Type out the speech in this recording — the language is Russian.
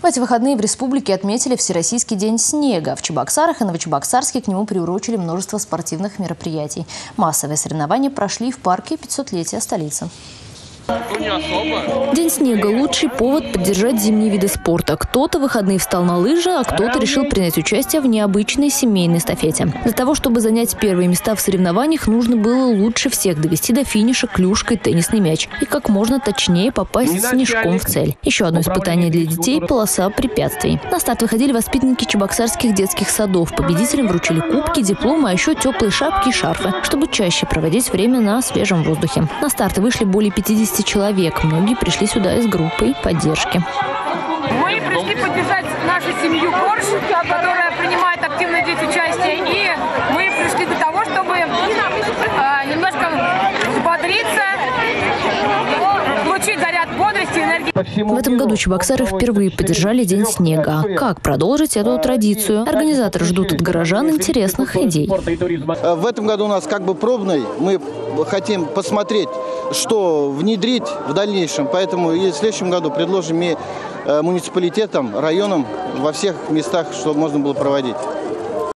В эти выходные в республике отметили Всероссийский день снега. В Чебоксарах и Новочебоксарске к нему приурочили множество спортивных мероприятий. Массовые соревнования прошли в парке 500-летия столицы. День снега – лучший повод поддержать зимние виды спорта. Кто-то в выходные встал на лыжи, а кто-то решил принять участие в необычной семейной эстафете. Для того, чтобы занять первые места в соревнованиях, нужно было лучше всех довести до финиша клюшкой теннисный мяч и как можно точнее попасть снежком в цель. Еще одно испытание для детей – полоса препятствий. На старт выходили воспитанники чебоксарских детских садов. Победителям вручили кубки, дипломы, а еще теплые шапки и шарфы, чтобы чаще проводить время на свежем воздухе. На старты вышли более 50 200 человек. Многие пришли сюда из группы поддержки. Мы пришли поддержать нашу семью Корж, которая принимает активное здесь участие. И мы пришли для того, чтобы э, немножко взбодриться, получить заряд бодрости энергии. В этом году Чебоксары впервые поддержали День снега. Как продолжить эту традицию? Организаторы ждут от горожан интересных идей. В этом году у нас как бы пробный. Мы хотим посмотреть, что внедрить в дальнейшем. Поэтому и в следующем году предложим и э, муниципалитетам, районам во всех местах, чтобы можно было проводить.